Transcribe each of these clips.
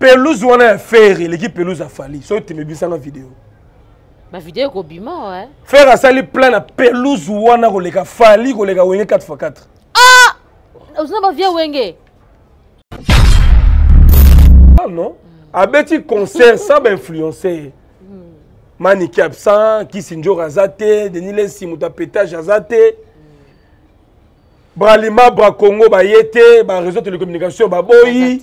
pelouse wana ya fere eleki pelouse ya fali soki temebisanga video bavideo ekobima wa fere asali plein na pelouse wana koleka fali koleka wenge 4 x 4 ah! ozina bavie wenge ah, non abeti concert sa bainfluencer ye hmm. maniki absent kisinjor aza te denis lesi moto ya petage aza te bralima bra congo baye te bareseau telecommunication baboyi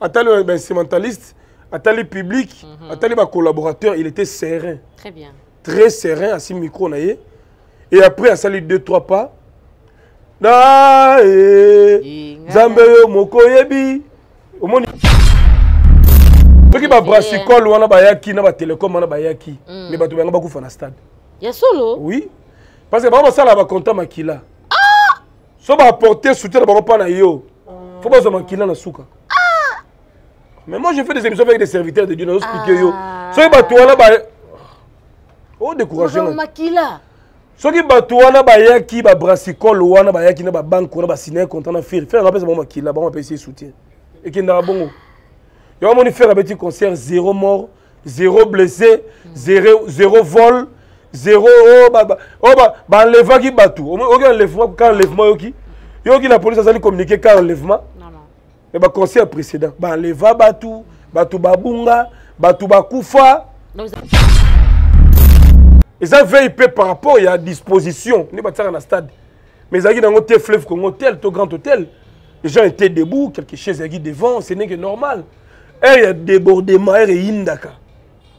atali ba ben, instrumentaliste atali public mm -hmm. atali collaborateur, il était serein très bien très serein asimbi micro na ye et après asali deux trois pas na e nzambe yo moko oyebi omoni soki babrasicole wana bayaki na batelecom wana bayaki mm. mais bato bayango bakufa na stade ya solo oui parce que bango basala baconta makila so ba apporter soutien na bango mpa na yo fo bazwa makila na suka ah! mais moi je fais des émissions avec des serviteurs de dieu nazo expliquer yo ah. soki bato wana ba o oh, décourage makila soki bato wana bayaki babrassicole wana bayaki na babanke wana basinaye contrat na fere fere apesa bango makila bango bapesi ye soutien ekendaka bongo yango amoni fere abeti concert zero mort zero blessé zero, zero vol zero oyo oh, oh, banlevaki ba, bato oyoki enlèvement ka enlèvement yoki yoki la police azali communiqué ka enlèvement e baconseil ya précédent banleva bato bato babunga bato bakufa eza veille mpe par rapport ya disposition nde batiaka na stade mais ezalaki nango te fleuve congo tel to grand hôtel les gens étaient debout quelque chose ezalaki devant ce n'est que normal heure ya débordement heure eyindaka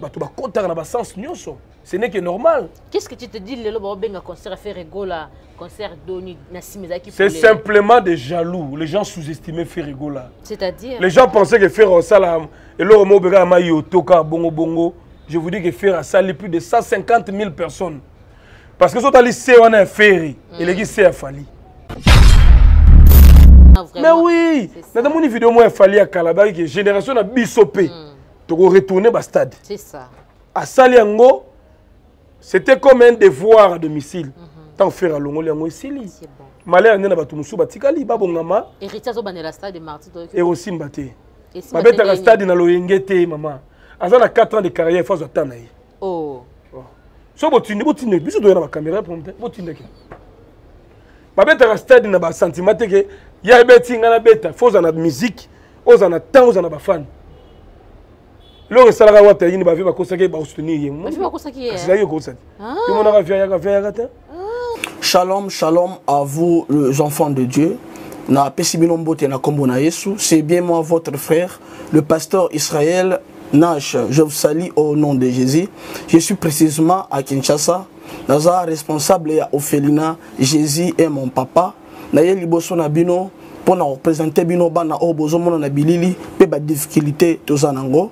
bato bakotaka na basense nyonso ce n'est que normal qu'est ce que tu te dis lelo baobenga concert ya ferregola concert doni na nsima ezalaki c'est simplement des jaloux les gens sous-estimaient ferregola c'est-à-dire les gens pensaient que ferre osala eloko moko obekaka mai otoka bongo bongo je vous dis que ferre asali plus de 150 000 personnes parce que soki otali se wana ya ferry mm. eleki se ya fali ah, mais oui natamoni video moko ya fali ya kala baki ke génération na biso mpe mm. tokoretourne bastade asali yango c'était comme un devoir à domicile mm -hmm. ntango ferre alongoli yango esili malere nde na bato mosusu batikali babongama ekosimba te babetaka stade na loyenge te mama aza na 4 ans de carrière fo azwa ta na ye oh. oh. so botindi botinda biso toya na bacamera prom te botindaki babetaka stade na basentiment te ke ya ebeti ngai nabeta fo oza na musique oza na temps oza na bafani eloko esalaka wata yini bavie bakosaki ye baosoutenir ye asilaki okosaki ah. omonaka via yaka via yaka te Shalom, shalom à vous les enfants de Dieu. Na pesi bino mbote na kombo na Yesu. C'est bien moi votre frère, le pasteur Israël Nash. Je vous salue au nom de Jésus. Je suis précisément à Kinshasa. Naza responsable ya Ophelina. Jésus est mon papa. Na ye liboso na bino pona représenter bino bana oyo bozomona na bilili pe ba difficulté toza nango.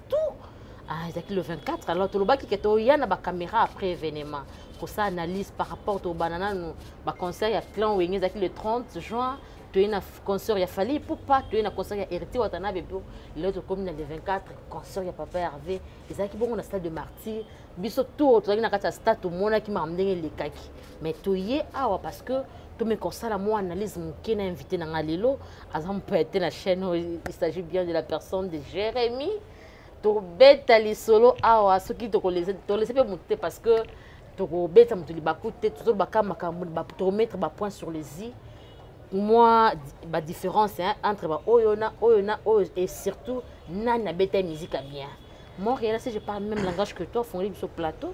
tout ah, ezalaki le 24 alors tolobaki ke toya na bacaméra après événement kosala analyse par rapport tobana nanu baconcert ya clan wenge ezalaki le 30 juin toye na concert ya fali pupa toye na concert ya héritier watanabe po lelo tokomi na le 24 concert ya papa herve ezalaki bongo na stade de martyr biso tour tozalaki na kati ya stade tomonaki makambo ndenge elekaki mais toye awa parce que tomi kosala mwa analyse moke na invité na ngai lelo aza mopete na chaîne oyo il s'agit bien de la personne de jérémie tobeta lisolo awa soki tolese mpe motu te parce que tokobeta motu libaku te tozoloba kaka makambo tokomettre bapoint sur les i mwa badifférence entre baoyo na oyo na oyo et surtout nani abeta musique ya bien moi réel si je parle même langage que toi fongoli biso plateau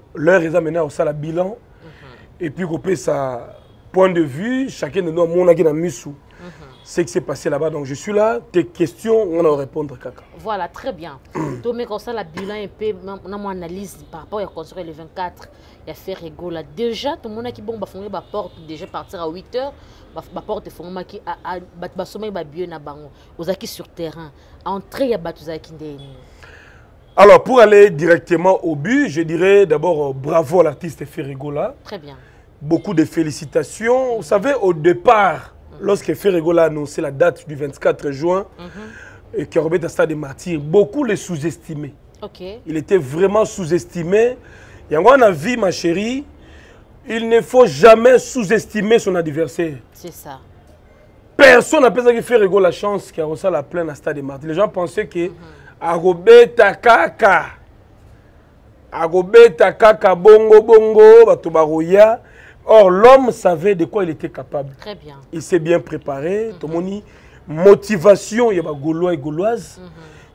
l'heure eza maintenant kosala bilan mhm. et puis kopesa point de vue chacun de nous amonaki na misu mhm. ce qui s'est passé là-bas donc je suis là tes questions on a répondre kaka voilà très bien tomeka kosala bilan et puis na mon analyse par rapport ya construire le 24 ya faire egola déjà tomonaki bon bafongoli baporte déjà partir à 8 heures baporte efongomaki bato basomaki babio na bango ozalaki sur terrain entrée ya bato ozalaki ndenge nini Alors pour aller directement au but, je dirais d'abord euh, bravo à l'artiste Ferrigola. Très bien. Beaucoup de félicitations. Vous savez, au départ, Lorsque a annoncé la date du 24 juin, mhm. et qui à Stade de Martyrs, beaucoup le sous estimé Il était vraiment sous-estimé. Et en a ma chérie, il ne faut jamais sous-estimer son adversaire. C'est ça. personne apesaki ferrego la chance ke akosala plein na stade de marti les gens pensaient ke akobeta kaka akobeta kaka bongo bongo bato bakoya or l'homme savait de quoi il était capable Très bien. il s'est bien préparé mm -hmm. tomoni motivation ya bagaulois et gauloise mm -hmm.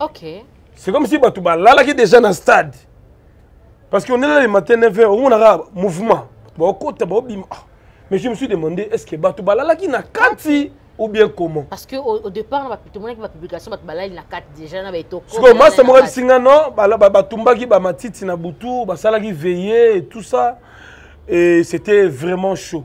okay. c'est comme si bato balalaki déjà na stade parce qu'on est là le matin 9 heures omonaka mouvement baokota baobima ah. mais je me suis demandé est ce que bato balalaki na kati ou bien comment parce que au, au départ tomonaki bapublication bato balali na kati déjà na baetokosikoyo masta moko abisi nga non batumbaki bamatiti na butu basalaki veille et tout ça et c'était vraiment chaud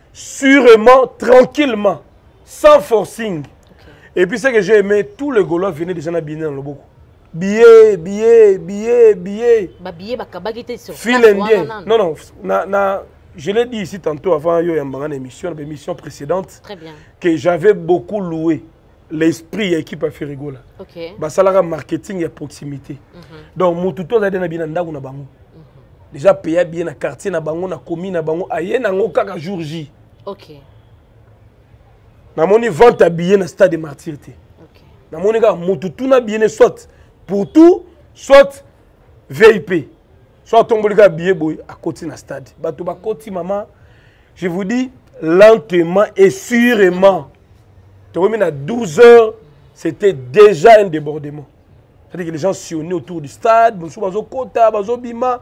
sûrement tranquillement sans forcing okay. et puis ce que j'ai aimé tous les gaulois venaient déjà na bine na loboko billet billet billet billet babillet bakabaki te sur fil indien non non na, na je l'ai dit ici tantôt avant yo yambanga na émission na émission précédente Très bien. que j'avais beaucoup loué l'esprit ya équipe ya ferigola okay. basalaka marketing ya proximité mm -hmm. donc motu to azali na bina ndako na bango mm -hmm. déjà paya bien na quartier na bango na commune na bango aye na yango kaka jour j okay. namoni vente ya billet na stade de martyr te okay. namoni kaka motu tuna billet ne soit pour tout soit vip soit atomboli kaka billet boye akoti na stade bato bakoti mama je vous dis lentement et sûrement tokomi na 12 heures c'était déjà un débordement c'est-à-dire que les gens sionnaient autour du stade mosusu bazokota bazobima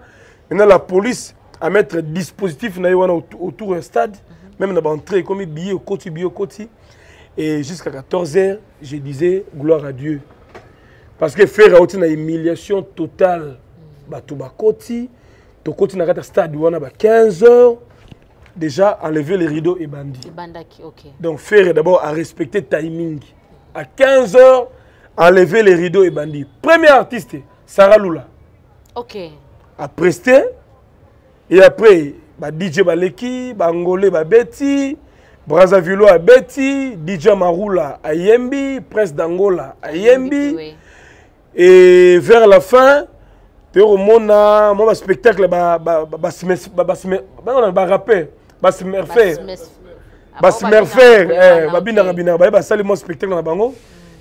maintenant la police à mettre dispositif na ye wana autour ya stade même na baentrée ekomi biye okoti biye okoti et jusqu'à 14 heures je disais gloire à dieu parce que ferre auti na humiliation totale bato bakoti tokoti na kati ya stade wana ba 15 heures déjà enlever les rideaux et bandi ebandaki ok donc ferre d'abord a respecté timing à 15 heures enlever les rideaux et bandi premier artiste sarah lula ok a presté et après ba dj baleki baangolais babeti brazzavillois abeti dj marula ayembi prince d'angola ayembi oui. et vers la fin toye komona mwa baspectacle barappe basmerfer basmerfer babinaka binaka baye basali mwa spectacle na bango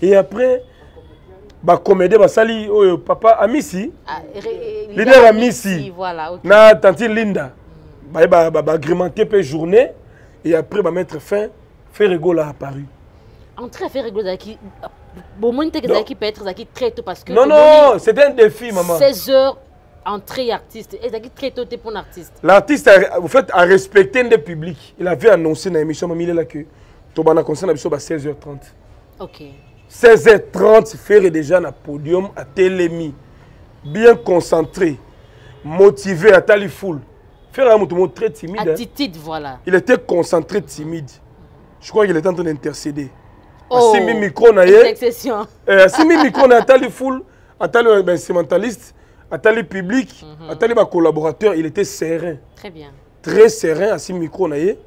et après bacomédien basali oyo papa amisi ah, lider amisi na tantine linda baye baagrimenter mpe journée et après bamettre fin Ferre Gola à Paris. En tout cas, Ferre Gola qui bomoni te ezalaki peut-être ezalaki très tôt parce que non non c'était un défi maman 16 heures entrée artiste ezalaki très tôt te mpo na artiste l'artiste en fait a respecté nde public il avait annoncé na émission mamilela que tobanda concert na biso ba 16 heures 30 ok 16 heures 30 ferre déjà na podium atelemi bien concentré motivé atali foule Ferre a mutumo très timide. Hein. Attitude, voilà. Il était concentré, timide. Je crois qu'il était en train d'intercéder. Oh, asimbi micro na ye eh, asimbi micro na ye atali foule atali euh, bainstrumentaliste atali public mhm. atali bacollaborateur il était serein très bien très serein asimbi micro na ye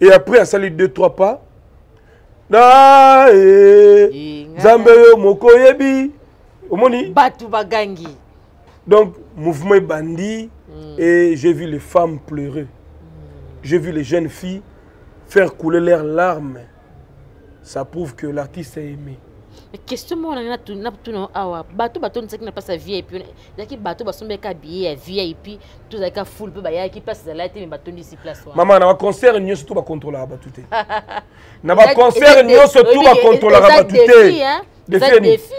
et après asali deux trois pas na eh, nzambe yo moko oyebi omoni bato bagangi Donc, mouvement bandit mm. et j'ai vu les femmes pleurer. Mm. J'ai vu les jeunes filles faire couler leurs larmes. Ça prouve que l'artiste est aimé. Mais question moi na tout na tout non awa bato bato ne sait n'a pas sa vie et puis daki bato ba sombe ka billet ya vie et puis tout ça ka full ba ya ki place la te mais bato ni si place wa maman na ba concert nyo surtout ba contrôler ba tout te na ba concert nyo surtout ba contrôler ba tout te eza defi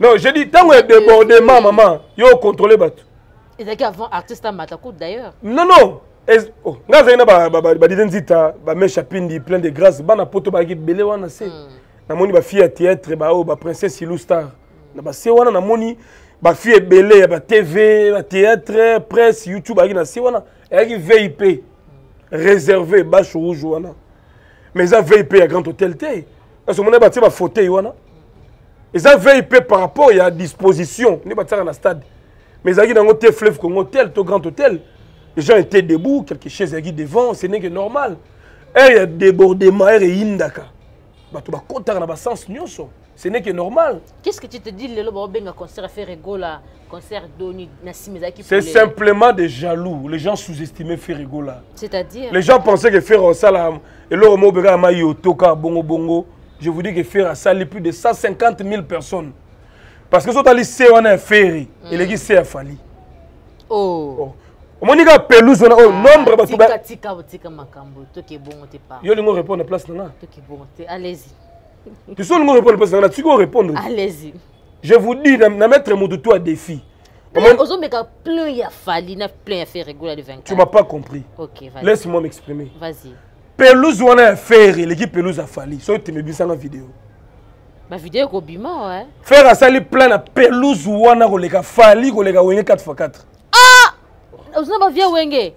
non je dis ntango ya débordement maman yo ocontrôle bato ezalaki avant artiste amata coup d'ailleurs non non oh, nga azalaki na badide nzita bamesha pindi plein de grâce bana poto bayaki ebele wana se hmm. namoni bafille ya théâtre baoyo oh, baprincesse ilou star hmm. na base wana namoni bafille ebele ya batv bathéâtre presse youtube ayaki na se wana eyaki vip hmm. réservé bache rouge wana mais eza vip ya grand hôtel te Est-ce que vous avez fauteuil wana eza vip par rapport ya disposition nde batiaka na stade mais ezalaki nango te fleuve congo tel to grand hôtel les gens étaient debout quelque chose ezalaki devant ce n'est que normal heure ya débordement heure eyindaka bato bakotaka na basens nyonso ce n'est que normal qu'est-ce que tu te dis lelo baobenga concert ya ferre gola concert doni na nsima ezalaki c'est simplement des jaloux les gens sous-estimaient ferre gola c'est-à-dire les gens pensaient que ferre osala eloko moko mpe kaka mai oto kaka bongo bongo je vous dis que ferre asali plus de 150 000 personnes parce que so otali se wana ya ferre mm. eleki se ya fali oh. oh. omoni kaka pelouse wana oyo oh, ah, nombre bato yo olingi orépondre place na nga biso olingi orépondre place na nga natiki orépondre je vous dis na, na mettre mutu tout à défi ozomeka plein ya fali na plein ya ferre gola le 24 tu m'as pas compris okay, laisse moi m'exprimer vas-y pelouse wana ya ferre eleki pelouse ya fali soki temebisanga video bavideo ekobima ouais. ferre asali plein na pelouse wana koleka fali koleka wenge 4 x 4 ah! ozina bavie wenge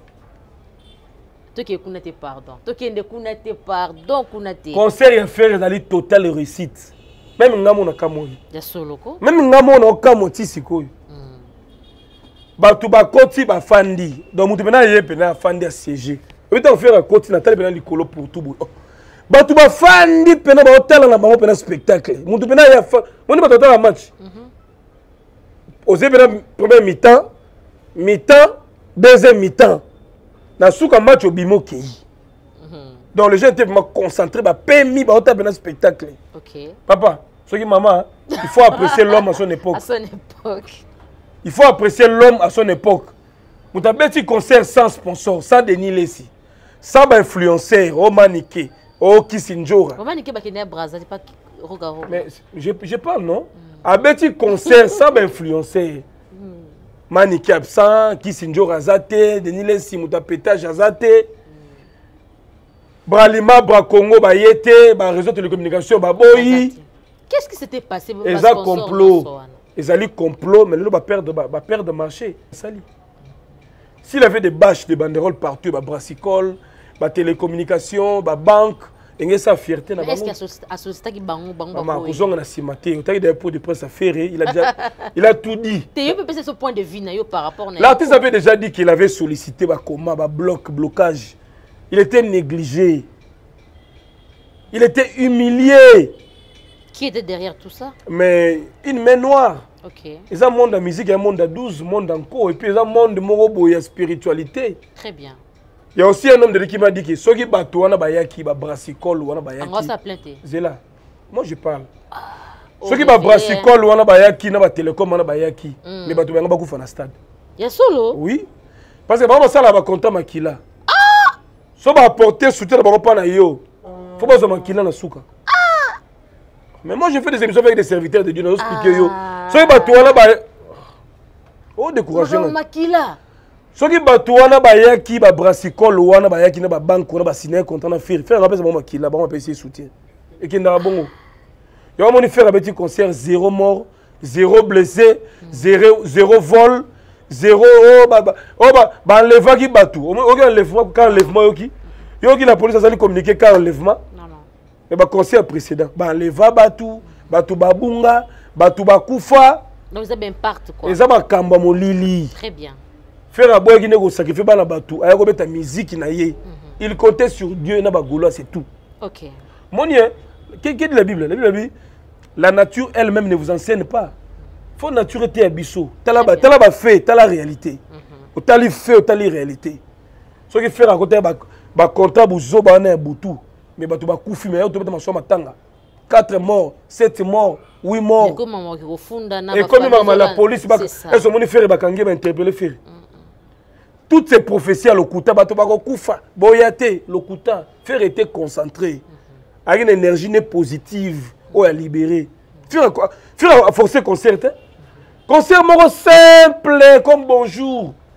tokende kuna te pardon tokende kuna te pardon kuna te concert ya ferre ezali total réussite meme nga mona kamoni ya soloko meme nga mona okamwa ti sikoyo hmm. bato bakoti bafandi donc moto mpena ye mpena afandi asiége oyebi ntango ferre akoti natali mpena likolo pour tout boy oh. bato bafandi mpena baotala na bango mpena spectacle moto mpena ye moni bato atala match mhm. oze pena premier mi-temps mi-temps deuxième mi-temps na suka match obimi okei mhm. donc les gens étaient vraiment concentrés bapemi baota pena spectacle okay. papa soki mama il faut apprécier l'homme à son époque à son époque il faut apprécier l'homme à son époque moto abeti concert sans sponsor sans denis lesi sa ba influenceur o oh, manike o oh, kisi njora ba manike bakende ya braza te pa roga roga mais je, je parle non mm. abeti concert sa ba influenceur mm. manike absent kisi njora aza te denis lesi moto apetage aza te mm. bralima bra congo baye te bareseau télécommunication baboyi qu'est-ce qui s'était passé eza complot ezali complot mais lelo baperdre baperdre marché esali s'il avait des bâches des banderoles partout ba brassicole ba télécommunication ba banque enge sa fierté na bango asositaki bango bango mama kozonga na nsima te otaki d'ailleurs pour de presse affaire il a déjà il a tout dit te yo pepesa ce point de vue na yo par rapport na l'artiste avait déjà dit qu'il avait sollicité ba coma ba bloc blocage il était négligé il était humilié qui était derrière tout ça mais une main noire okay. eza monde ya musique ya monde ya 12 monde ya nko epuis eza monde moko boye ya spiritualité très bien il y a aussi un homme de l'équipe m'a dit que soki bato wana bayaki babrassicole wana bayaki zela moi je parle ah, oh, soki babrassicole hein. wana bayaki na batelecom wana bayaki hmm. mais bato bayango bakufa na stade ya solo oui parce que bango basala baconta makila ah! so baapporte soutien na bango mpa na yo fo bazwa makila na suka mais moi je fais des émissions avec des serviteurs de dieu nazo expliquer yo ah. soki bato wana ba o oh, décourage makila soki bato wana bayaki babrasicole wana bayaki na babanke wana basine contrat na feri feri apesa bango makila bango apesi ye soutien ekendaka bongo yo amoni feri abeti concert zéro mort zéro blessé zéro, zéro vol zéro oyo oh, oh, banlevaki bato oyoki enlèvement ka enlèvement yoki yoki la police azali communiqué ka enlèvement me baconseil ya précédent baleva bato bato babunga bato bakufa eza makambo ya molili fere aboyaki nde kosakrifie bana bato aya kobeta miziki na ye mhm. il comptait sur dieu na bagolois c'est tout okay. moni qui dit la bible la bible dit la nature elle-même ne vous enseigne pas faut nature ete ya biso tala bafait tala réalité mhm. otali fait otali réalité soki fere akotaya bacontra buzoba wana ya butu mais bato bakufi mais yaoto beta masuwa matanga 4 mort 7 mort 8 mort ekomi mama la police ezo omoni fere bakangi bainterpele fere mm. toutes ces prophéties ya lokuta bato bakokufa boya te lokuta faire ete concentré ayaki na énergie ne positive oyo alibéré faire aforce concert te concert moko simple comme bonjour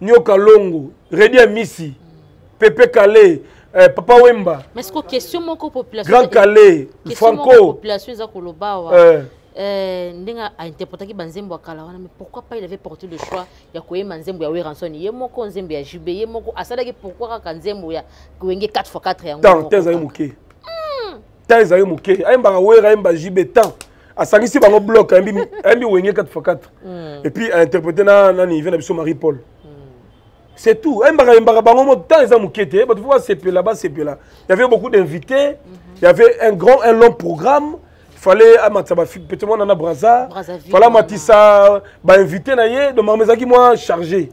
nioka longo redi ya misi pepe kale eh, papa wemba mais siko question moko population grand kale franco population eza koloba wa eh. Eh, ndenge ainterpretaki banzembo ya kala wana mais pourquoi pas il avait porté le choix ya koyema nzembo ya weranson ye moko nzembo ya jube ye moko asalaki pourquoi kaka nzembo ya wenge 4 x 4 yango temps ezali moke hmm. temps ezali moke ayembaka wera ayemba jube temps asangisi bango bloc ayembi ayembi wenge 4 fois 4 mm. et puis interpréter na na niveau na biso Marie Paul mm. c'est tout ayembaka yembaka bango mo temps eza moke te bato fo basepela basepela y avait beaucoup d'invités mm-hmm. y avait un grand un long programme fallait amatisa bapete mwana na braza fallait amatisa bainvité na ye donc makambo ezalaki mwa chargé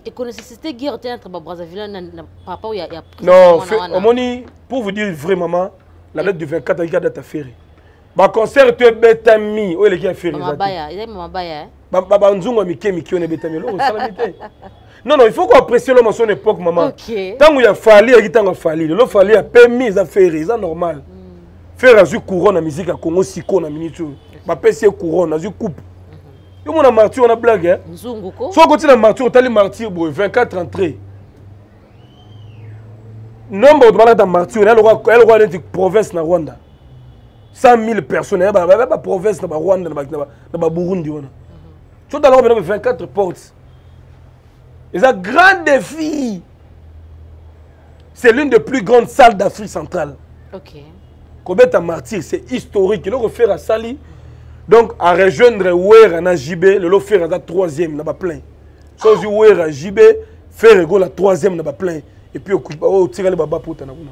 non omoni pour vous dire vrai maman la lettre du 24 ayiki adata ferre ba concert to ebetami oyo eleki ya ferre ezati mabaya ezali mabaya eh? ba ba ba nzungu ya mike mike oyo ebetami eloko osalami te non non il faut koapprécier l'homme à son époque maman ntango ya fali yaki ntango ya fali lelo fali ya pemi eza ferre eza normal mm. ferre azwi couron na musique ya congo siko na minute oyo bapesi ye couron azwi coupe mm-hmm. yo mona martyr wana blague eh? soki okoti na martyr otali martyr boye 24 entrée nombre otobalaka ta martyr yalokola neti province na rwanda 100 000 personnes ba province na ba Rwanda na ba na ba Burundi wana so tala ko 24 portes eza grand défi c'est l'une des plus grandes salles d'Afrique centrale okay. kobeta martyr c'est historique eloko faire asali donc à rejoindre wera na jb lelo faire aza troisième na baplein soki wera jb faire egola troisième na baplein epuis otikali babapota na kuna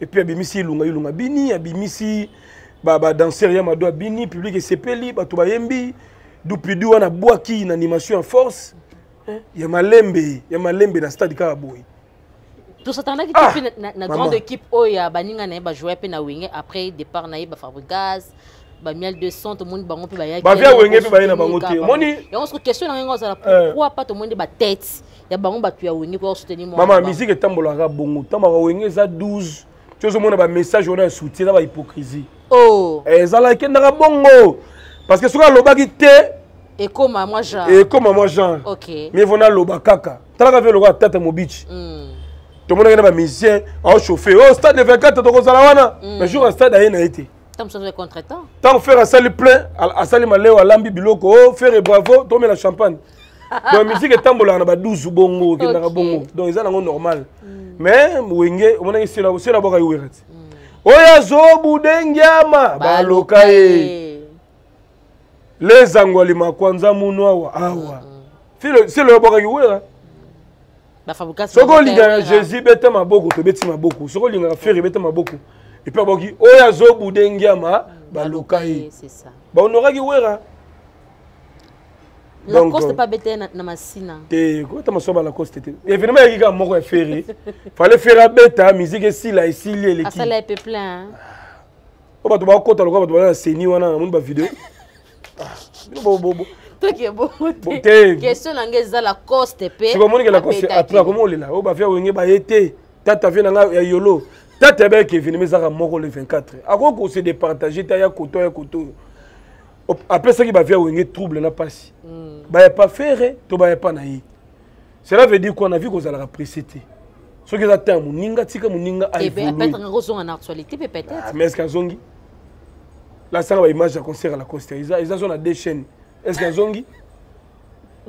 et puis abimisi ilunga ilunga bini abimisi ba ba danseurs ya mado abini public esepeli bato bayembi dupidu wana bwaki na animation ya force eh, ya malembe ya malembe na stade kaka boye tosatandaki ah, na, na, na grande équipe oyo ya baninga na ye bajouya mpe na wenge après départ na ye bafabrigas ba miel 200 tomoni bango mpe bayaki bavia wenge mpe baye na bango te omoni yango soki question na ngai ozala eh. pourquoi pas tomoni nde batete ya bango bato ya wenge koya kosoutenir mwa mama miziki etambolaka bongo ntango baka wenge eza 12 ti ozomona bamessage wana ya soutien eza bahypocrisie oh. eh, ezala ekendaka bongo parce que soki alobaki te ekoma mwa genre ekoma mwa genre okay. mais vona aloba kaka talaka mpe lokola tata mobici mm. tomonaki na bamusicien aochauffe o oh, stade de 24 tokozala wana mm. mais jour ya stade aye na ye te ntango fere asali plein asali maleo alambi biloko o oh, fere bravo tomela champagne donc musique etambolaka na ba 12 bongo okendaka bongo donc eza nango normal mm. mais wenge omonaki sela bwaka ye wera ti mm. oyo azobude ngiama baloka ye lezangwali makwanza muno awa awa selo yabwakaki wera soki olingaka jésus beta maboko tobeti maboko soki olingaka fere beta maboko epuis aboki oyo azobude ngiama baluka ye bahonoraki wera lacoste pa bete na masina te kota maso ba lacoste te evenema yaki kaka moko ya fere fale fere abeta miziki esila esili eleki asala epe plein o bato bakota lokola bato baza na seni wana namoni bavideo question na ngai eza lacoste mpe sikomonike lacoste apres akomi olela oyo bavia wenge baye te tata vie na ngai ya yolo tata yaba yeke evenema ezaka moko le 24 akoki kose departage te aya koto aya koto oyo apesaki bavia wenge trouble na mpasi hmm. baya pa fere to baya pa na ye cela veut dire quoi na vie kozalaka pressé te soki eza temps ya moninga tika moninga eh aevoluemais eske azongi lasanga baimage ya concert ya lacoste eza zo na deux chaîne eske azongi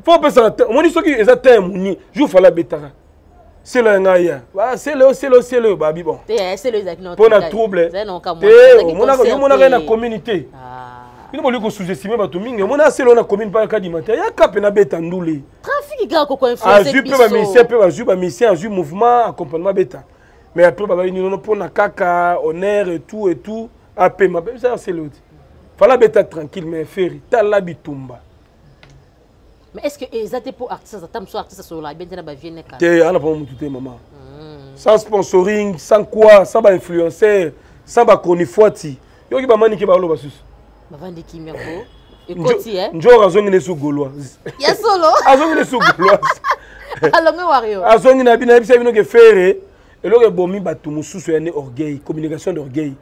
fo opesaka te omoni soki eza temps ya moni jour fala abetaka selo ya ngai ya selo yo selo selo oyo babi bon mpo na trouble te omonaka ye na communauté ah. bino bolingi kosous-estime bato mingi omonaka selo na commune mpaka kadima te yaka mpe nabeta ndule trafic kaka koko influence azui pe ba musicien pe bazui ba musicien azui mouvement accompagnement beta mais après ba bayini nono pona kaka honneur et tout et tout apema pe ça c'est l'autre fala beta tranquille mais ferry tala bitumba mais est ce que eza te po artiste ata mosusu artiste asolola bien te na bavie neka te ana pama motu te mama hmm. sans sponsoring sans quoi sans bainfluenceur sans bachronifuati yoki bamanike baloba susu bavandi kimia ko ekoti eh? njora azongi nesu gauloise ya solo azongi nesu gauloise alongi wario azongi na bino ayebisa bino ke fere eloko ebomi bato mosusu ya nde orgueil communication d'orgueil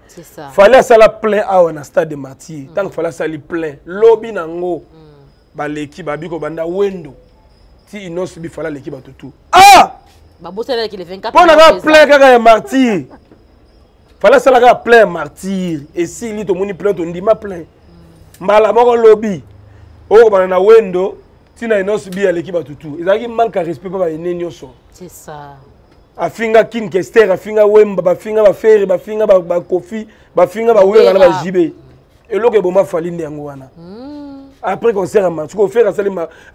fale asala plein awa na stade de martyr mm. ntango fale asali plein lobi na yango mm. baleki babi kobanda wendo ti inos bifale aleki bato tu ah! mpo na kaka plein kaka ya martyr fala asala kaka plein martyre esili tomoni plein tondima plein mbala moko lobi okobana na wendo ntina enosi bi aleki bato tu ezalaki manque ya respect mpa baene nyonso afinga kin kester afinga wemba bafinga bafere bafinga bakofi bafinga bawera na bajibe eloko eboma fali nde yango wana hmm. après concert ya martyr sikoyo fere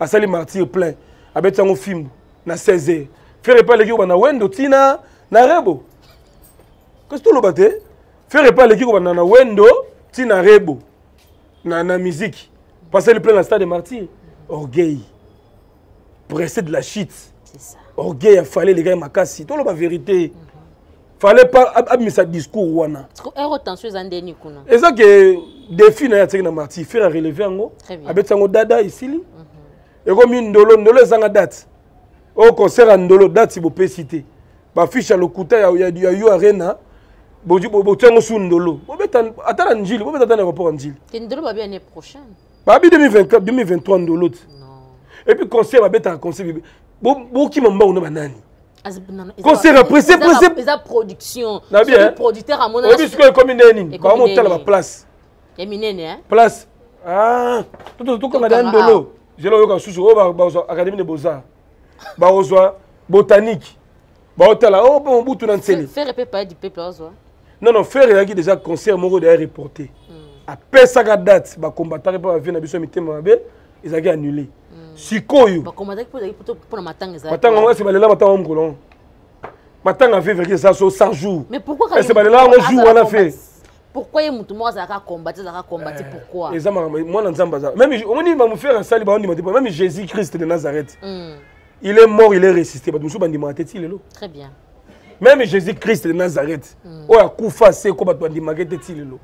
asali martyr plein abeti yango fimbo na 16 heures fere epa aleki kobana wendo ntina na rebo kasi toloba te fere epai aleki kobanda na wendo ti na rebo na, na miziki pasali plein na stade de martyr orgueil pressé de la chute orgueil ya fale elekaki makasi toloba verité mm -hmm. fallait pas abimisa discours wana eza ke défi na ye atiaki na marti fer a relevé yango abetisa yango dada esili mhm. ekomi ndolo ndolo ezanga date oyo concert ya ndolo date bopesi te ba fiche ya lokuta ya, ya, ya yo arena botia yango su ndolo bobeta ata na njili bobeta ata na aéroport ya njili te ndolo babi année prochaine babi 2024 2023 ndolo te et puis concert babetaka concert bokima mbango na banani concert presse presse eza production nabi producteur amona obi sikoyo ekomi nde nini bango motala ba place ya minene hein place ah tokanga da ndolo zela oyoka susu oyo académie de beaux arts bakozwa botanique baotala o oh, mpe mobutu na nsele fere mpe paye du peuple azwa non non fere ezalaki déjà concert moko deya reporté hmm. apesaka date bakombataki mpe bavie na biso ya mitema mabe ezalaki annulé hmm. sikoyo matanga yango ese balela matanga mokolo yango matanga vivre eza so 100 jours ese balela yango jour wana fe pourquoi ye mutu moko azalaka combati azalaka combati eh, pourquoi eza makambo mwana nzambe aza meme omoni bamofere asali baondima te meme jésus christ de nazareth hmm. il est mort il est ressuscité bato mosusu bandimaka te ti lelo très bien meme jésus christ de nazareth hmm. oyo akufa seko bato bandimaka te ti lelo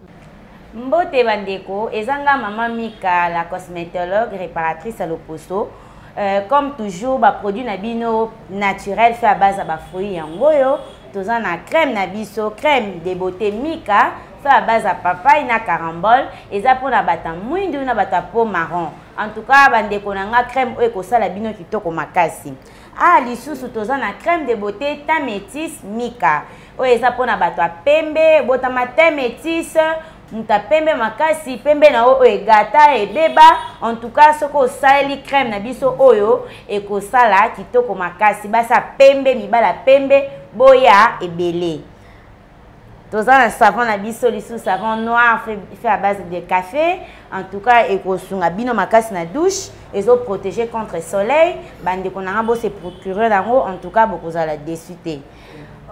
mbote bandeko eza nga mama mika la cosmétologue réparatrice ya loposo Euh, comme toujours baproduit na bino naturel fait à base ya bafruit yango oyo toza na crème na biso crème de beauté mika fait à base ya papaye na carambole eza mpona bato ya mwindu na bato ya po marron en tout cas bandeko na nga crème oyo ekosala bino kitoko makasi ah lisusu toza na crème de beauté ta métis mika oyo eza mpona bato ya pembe botama te métis moto apembe makasi pembe na yo oyo egata ebeba en tout cas soki osaleli crème na biso oyo ekosala kitoko makasi basi apembe mibali apembe boya ebele toza na savon na biso lisusu savon noir fait, fait à base de café en tout cas ekosunga bino makasi na douche ezoprotege contre soleil bandeko na nga bose procure yango en tout cas bokozala desu te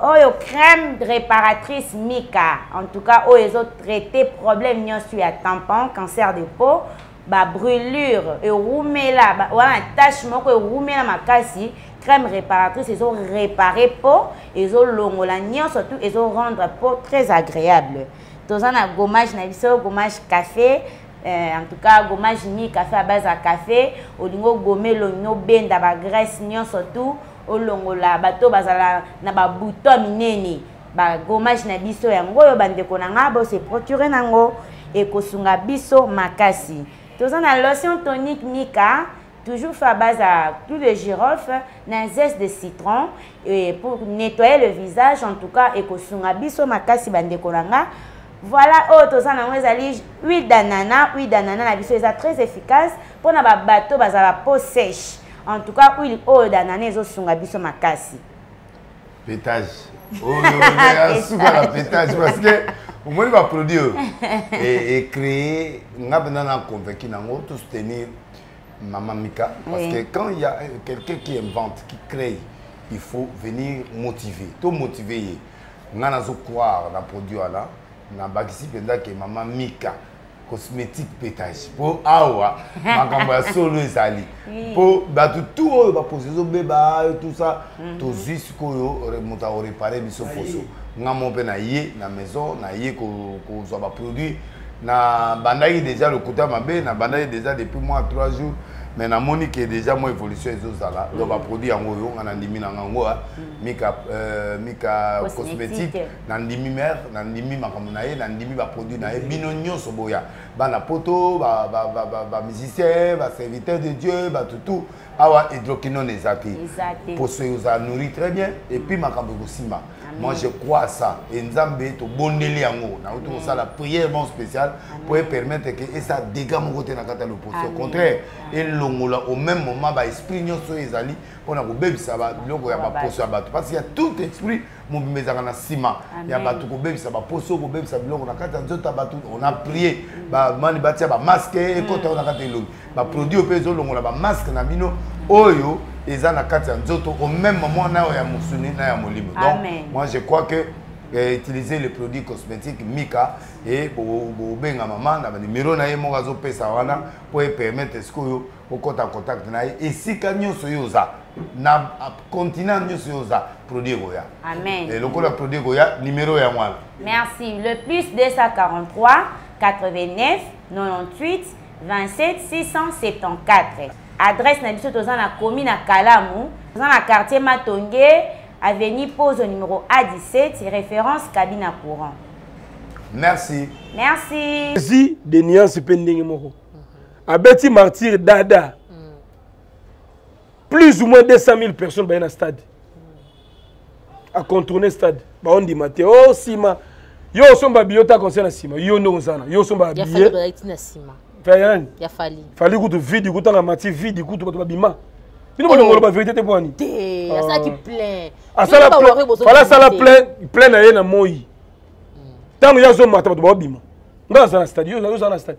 oyo crème réparatrice mika en tout cas oyo ezotraite problème nyonso ya tampon cancer de peau babrûlure ewumela ba, wana tache moko ewumela makasi crème réparatrice ezo réparer peau ezolongola nyonso tout ezo rendre peau très agréable toza na gommage na biso gommage café Euh, en tout cas gommage ni café à base ya café olingi ogome elongi nobenda bagrèce nyonso tout olongola bato oyo bazala na babuto ya minene bagomage na biso yango oyo bandeko na ngai bose procure na yango ekosunga biso makasi toza na lotion tonique mika toujours faire base à clou de girofle na zeste de citron et pour nettoyer le visage en tout cas ekosunga biso makasi bandeko na nga voilà oyo toza nango ezali huile d'anana huile d'anana na biso eza très efficace Pona ba bateau bazala ba peau sèche. En tout cas huile oyo d'ananas ezo sunga biso makasi. Pétage. Oh, suka la pétage parce que omoni ba produit oyo e créer nga benda na convaincu nango to soutenir Maman Mika. Parce oui. que quand il y a quelqu'un qui invente, qui crée, il faut venir motiver. Tout motiver. Nana zo croire dans produit là. Na bakisi penda que Maman Mika. cosmétique petage mpo awa makambo ya solo ezali mpo bato tu oyo baposo ezobeba yo tout ça mhm. tozwi sikoyo moto akorepare biso poso nga mo mpe na ye na maison na ye kozwa baproduit na bandaki déjà lokuta mabe na bandaki déjà depuis mois trois jours mais namoni ke déjà mwa évolution ezozala donc mhm. baproduit yango oyo nga nandimi na ngango ah. mhm. mika euh, cosmétique nandimi mare nandimi makambo na ye nandimi baproduit na ye bino nyonso boya bana poto bamusicien baserviteur de dieu bato tout awa hydroquinone eza te poso ozala nourri très bien epuis makambo ekosimba moi je crois à ça e nzambe tobondeli yango nauti kosala prière mon spéciale mpo epermettre ke esa dégât moko te na kati ya loposo au contraire elongola au même moment baesprit nyonso oyo ezali mpo na kobebisa biloko ya baposo ya bato parce ya tout esprit mobimba ezalaka na nsima ya bato kobebisa baposo kobebisa biloko na kati ya nzoto ya bato on a prie bamani batia bamaske mm. ekota na kati ya elongi baproduit mpe ezolongola bamaske na bino oyo eza na kati ya nzoto au même moment nayo ya mosuni na ya molimo donc moi je crois que eh, utiliser les produits cosmétiques mika e bobenga mama na banimero na ye moko azopesa wana mpo epermettre sikoyo okota en contact na ye esika nyonso yo oza na continent nyonso yo oza produit ekoya amen e, lokola produit ekoya numero yango wana merci le plus 243 89 98 27 674 adresse na biso toza na komi na kalamu toza na quartier matonge avenue pozo numero a17 référence cabine à courant merci merci ezi de nuance mpe ndenge moko abeti martyr dada plus ou moins 200 000 personnes baye na stade acontourne stade baondima te o nsima yo osomba biye ota conseil na nsima yo nde ozana yo osomba biye fayani fali kutu vidi kutanga mati vidi kutu bato babima bino bolongolo ba vérité te mpo ani fala asala plein na ye na moi ntango ye azomata bato baobima ngai aza na stade yo oza na stade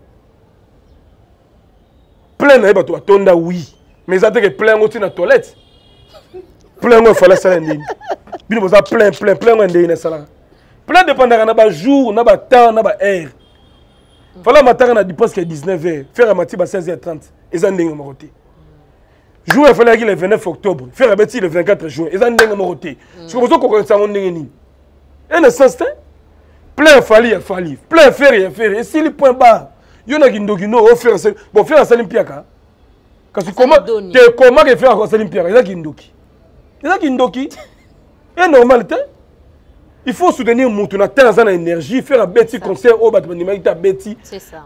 plein na ye bato batonda wi mais eza teke plein yango ntina toilette plein yango efale asala nini bino boza plein plein plein yango ya ndenge nasalaka plein dépendaka na bajour na batemps na baheure fala mataka na presque 19 heures faire amati ba 16 heures 30 eza ndenge moko te jour efalaki le 29 octobre ferre abeti le 24 juin eza ndenge moko te mm. soki bozokokanisa yango ndenge nini en essence te plein ya fali ya fali plein ya ferre ya ferre esili point bar yo na kindoki no o ferre asali bon ferre asali mpiaka kasi koma te koma ke ferre asali mpiaka eza kindoki eza kindoki e normal te il faut soutenir motu na temps aza na énergie ferre abeti concert oyo bato bandimaki te abeti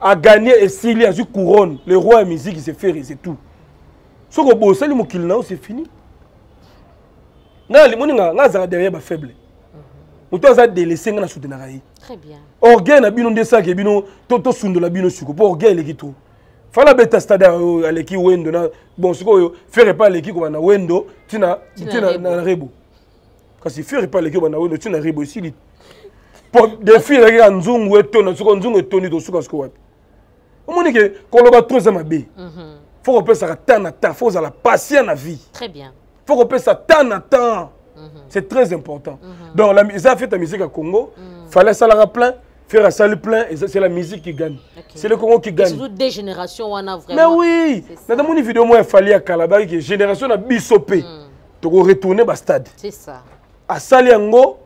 agagné esili azwi couronne le roi ya musique se ferre c'est tout soki obosani mokili na yo c'est fini ngai alimoni nga ngai azalaka derrière bafaible moto aza delese ngai nasutenaka ye orgueil na bino nde esalaki bino tosundola bino siko mpo orgueil eleki trop fala abeta stade oyo aleki wendo na bon sikoyo fere pa aleki kobanda wendo ntina na rebo kasi fere pa aleki kobanda wendo ntina rebo esili mpo defi elaki ya nzungu etona sikoyo nzungu etondi tosuka siko wapi omoni ke koloba trop eza mabe mhm. fo kopesaka temps na temps fo kozala patient na vie très bien fo kopesa temps na temps mhm. c'est très important mhm. donc eza fete ya musique ya congo fallait asalaka plein faire à salle plein et c'est la musique qui gagne okay. c'est le Congo qui gagne surtout des générations wana vraiment mais oui na dans mon vidéo moi fallait à Kalabari que génération na bisopé mm. to retourner ba stade c'est ça à salle yango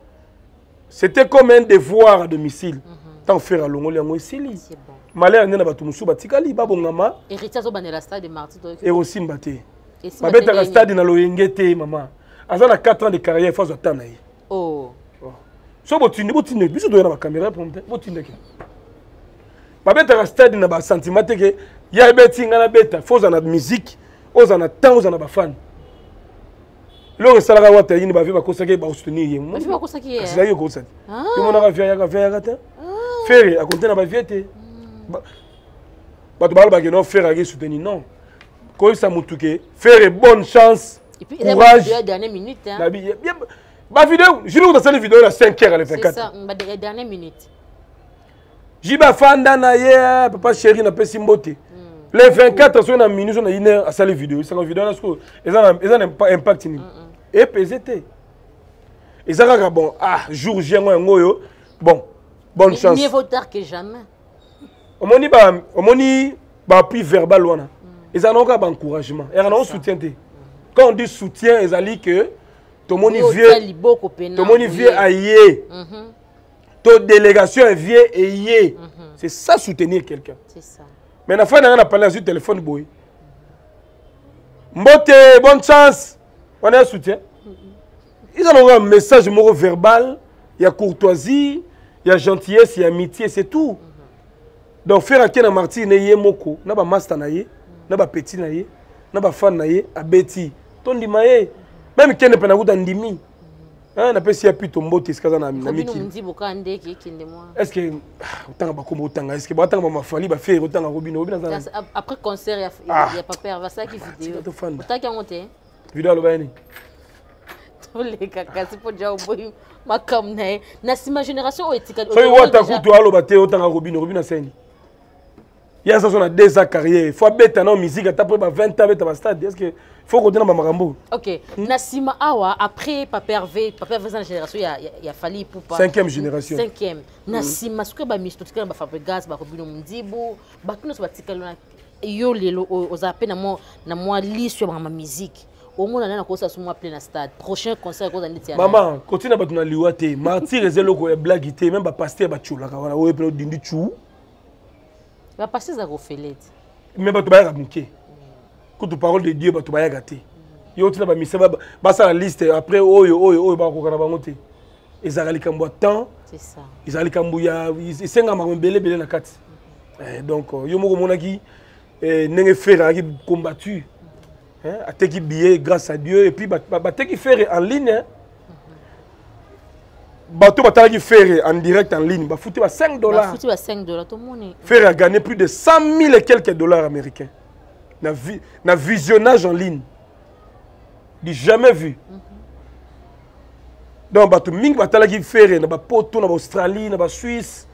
c'était comme un devoir à domicile mm -hmm. tant faire alongoli yango esili bon. malere nde na bato mosusu batikali babongama erosimba te babetaka stade na loyenge te mama aza na 4 ans de carrière fo azwa temps na ye oh. oh. so botindi botindaki biso toya na bacaméra promte botindaki babetaka stade na basentiment te ke ya ebeti ngai nabeta fo oza na musique oza na temps oza na bafani eloko esalaka wata yini bavie bakosaki ye bakosoutenir ye moasilaki ekosa te emonaka vie ayaka vie ayaka te fere akonte na bavie te bato balobaki non fere ayaki soutenir non koyebisa motu ke fere bonne chance courage bavideo juri otasali video na 5 heures ale 24 jibe afanda na ye eh, papa chéri napesi mbote hmm. le 24 soki na minus na iner asali video esanga video wana sikoyo eza na impact nini epese te eza kaka bon ah jour j yango yango oyo bon bonne chance mieux vaut tard que jamais omoni ba omoni ba appui verbal wana hmm. eza na kaka ba encouragement eza na soutien te quand on dit soutien ezali que tomoni vieux tomoni vieux aye mhm. to délégation ya vie eye mm -hmm. c'est ça soutenir quelqu'un mais na fai na ngai na pale nazwi telefone boye mbote bonne chance wana ya soutien eza nango message moko verbal ya courtoisie ya gentillesse ya amitié c'est tout donc faire ake na martire na ye moko na bamasta na ye na bapetit na ye na bafane na ye abeti tondima ye meme kende mpe nakuta ndimi Eh, napesi ya pito mbote esika aza na mikieske otanga bakombo otanga eske batanga bamafali bafere otanga kobinoaprès concert ya ah. paper basalaki ah, videootaki yango te video alobaya nini toleka kasi mpo ja oboyi makambo na ye na nsima génération oyo etikali soki wata kutu aloba te otanga robino robino aseni ye aza so na deux ans carrière faut abeta nao musique ata mpo ba 20 ans abeta bastade est ce que faut kote na bamakambo ok hmm? na nsima awa après paperve paperve eza na génération ya, ya, ya fali ipupa cinquième génération cinquième na hmm. nsima mm. sikoyo bamisi totikali na bafabrigas bakobino mondibu bato nyonso batikali na yo lelo oyo oza mpe na mwa liso ya makambo ya miziki omona nani akosa so mwa ple na stade prochain concert ekoza ndeti ya mama kotina bato na liwa te martyr eza eloko ya blagi te meme bapaster batshulaka wana oyo epena odindi tshuu ba pasteur za ko felete mais bato bayaka moke kutu parole de dieu bato bayaka te yo tina bamisa basala liste après oyo oyo oyo bakokoka na bango te ezalaka likambo ya temps ezala likambo ya esengamaka ebele ebele na kati eh, donc euh, yo moko omonaki eh, ndenge frere ayaki combattu ateki billet grâce à dieu et puis bateki frere en ligne bato batalaki ferre en direct en ligne bafuti ba 5 dollars ferre a gagné plus de 100 000 et quelques dollars américains na, vi, na visionnage en ligne du jamais vu mm -hmm. donc bato mingi batalaki ferre na bapoto na baaustralie na basuisse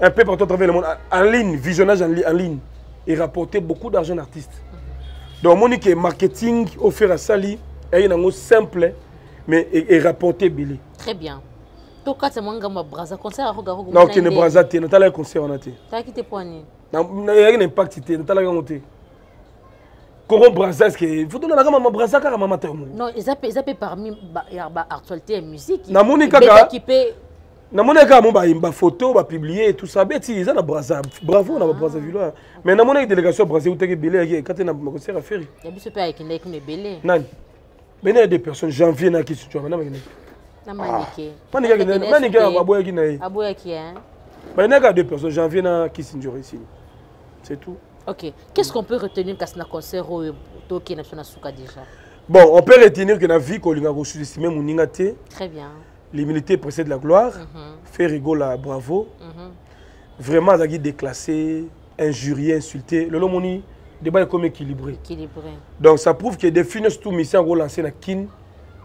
un peu partout à travers le monde en ligne visionnage en, li, en ligne et rapporté beaucoup d'argent d'artiste mm -hmm. donc omoni ke marketing au ferre asali eye nango simple mais e, e rapporter ebele très bien tokati ya mwa ngambo ya braza concert ya roga roga nakokende braza te natalaki concert wana te talaki te mpo nini nayaki na impact te natalaki yango te koko braza eske foto nalaka mama braza kaka mama ta yo moko non eza mpe parmi ya baactualité ya musique namoni kaka namoni kaka mo bafoto bapublie et tout ça beti eza na braza bravo na babraza ah. villois mais namonaki délégation ya braza eutaki ebele yaki ekati na concert ya ferry ya biso mpe ayekendaki kuna ebele nani bene ya deux personnes janvier na kisi cwana na bakende na manike ah. manike akende manike aboyaki na ye aboyaki hein bainaka deux personnes janvier na kisi njoro esili c'est tout ok qu'est ce qu'on peut retenir kasi na concert oyo tokende na biso na suka déjà bon on peut retenir que na vie kolinga kosudestime moninga te très bien l'humilité précède la gloire mm -hmm. fait rigola bravo mm -hmm. vraiment azalaki déclassé injurier insulter lelo moni débat est comme équilibré. équilibré. Donc ça prouve que des films surtout mission go lancer na Kin,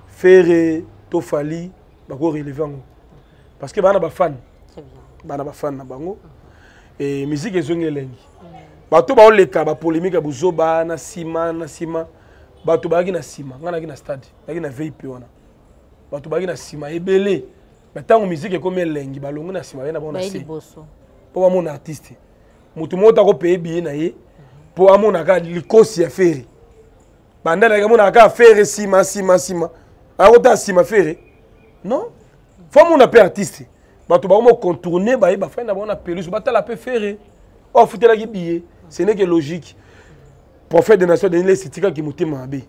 Ferre, Tofali, ba go relever ngo. Parce que bana ba fan. Très bien. Bana ba fan na bango. Et musique ezongi elengi. Mm. Bato ba oleka ba polémique buzoba na sima na sima. Bato ba na sima, ngana ki na stade, na ki na VIP wana. Bato ba na sima ebele. na ntango miziki ekomi elengi balongi na nsima ye na bango na se mpo bamona artiste motu moko takopeye biye na ye mpo amonaka likosi ya fere banda nayeke amonaka kaka fere nsima nsima nsima akota nsima fere non fo amona mpe artiste bato bakoma ocontourne baye bafani na bango na peluse batala mpe fere oyo afutelaki biye seneke logique prophète de nation denis lesi etikaki motema mabe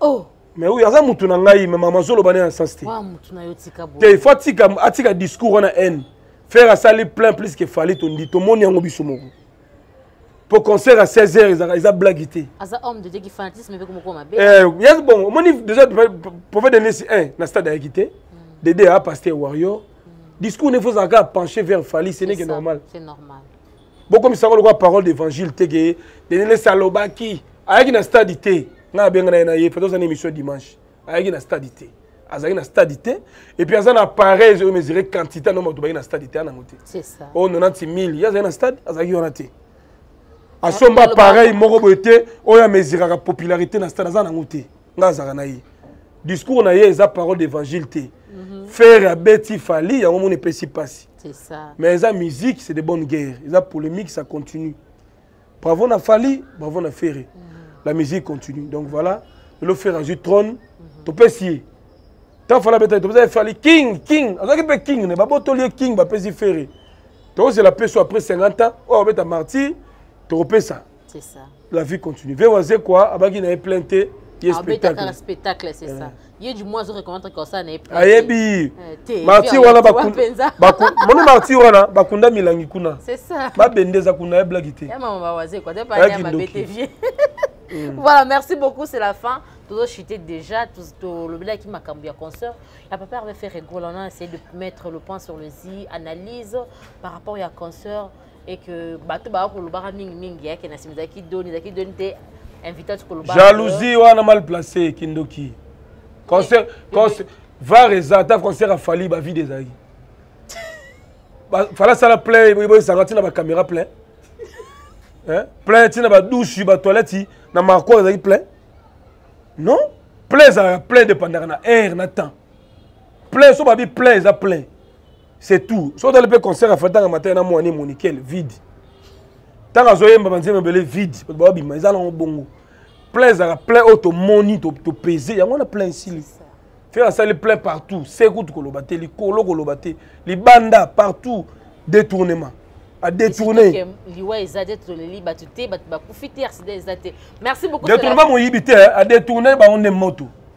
oh. mais oui aza mutu na ngai mais mama azoloba nde na sens te te fo atika atika discours wana haine faire asali plein plus que fali tondi tomoni yango biso moko po concert ya 16 heures ezaka eza blague te eh, yes bon omoni déjà prophète denesi 1 na stade ayaki te hmm. dede a pasteur warrior hmm. discours ne fozalaka penche vers fali ce n'est que normal, normal. bokomisa yango lokola parole d'évangile te ke denelesi alobaki ayaki na stade te ngai abenga na ye na ye fete ozana émission dimanche ayaki na stade te azalaki na stade te epuis aza na appareil ezoyo mesure quantité yango bato baki na stade te yanango te oyo 90 000 ye azalaki na stade azalaki wana te asomba appareil moko boye te oyo amesiraka popularité na stade aza nango te nga azalaka na ye discours na ye eza parole d'évangile te mhm. faire abeti fali yango moni epesi mpasi mais eza musique c'est de bonne guerre eza polémique ça continue bravo na fali bravo na ferre mhm. la musique continue donc voilà lelo ferre azwi trône mhm. topesi ye ntango fali abetaki topesa ye fali king king azalaki mpe king ne babotoli ye king bapesi ferre tokozela peso après 50 ans oyo abeta martyr tokopesa c'est ça la vie continue ve waze quoi abaki na ye plein te ye spectacle spectacle c'est ça eh. ye du moins azo reconnaître que ça na ye plein ayebi eh, marti wana bakunda moni marti wana bakunda milangi kuna c'est ça ba bendeza kuna ye blague te ya maman ba waze quoi te pas ya ma bete vieux mm. voilà merci beaucoup c'est la fin tozochite déjà tolobelaki makambo ya concert ya papa herve ferregola on a essayé de mettre le point sur le z analyse par rapport ya concert et que bato baya kolobaka mingi mingi yake na nsima ezalaki doni ezalaki doni te invité ati koloba jalousie wana mal placé kindoki concert concert var eza ata concert ya fali bavide ezalaki fali asala plein boyesanga ntina bacaméra plein plein ntina badouche batoilette na marcoir ezalaki plein non plein ezalaka plein dependaka na aire na temps plein so babi plein eza plein c'est tout soki otali mpe concert ya fatanga mataya na moane monikel vide ntango azoyemba banzembo ebele vide bato babima eza nango bongo plein ezalaka plein oyo tomoni topese yango wana plein esili fere asali plein partout se kutu koloba te likolo koloba te libanda partout détournement adetourne liwa eza te toleli bato te bato bakufi te accident eza te merci beaucoup détournement moyibi te adetourne bango nde moto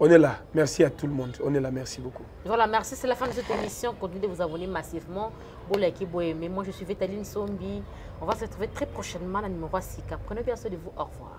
On est là. Merci à tout le monde. On est là. Merci beaucoup. Voilà, merci. C'est la fin de cette émission. Continuez de vous abonner massivement. l'équipe Mais Moi, je suis Vitaline Sombi. On va se retrouver très prochainement à numéro 6. Prenez bien soin de vous. Au revoir.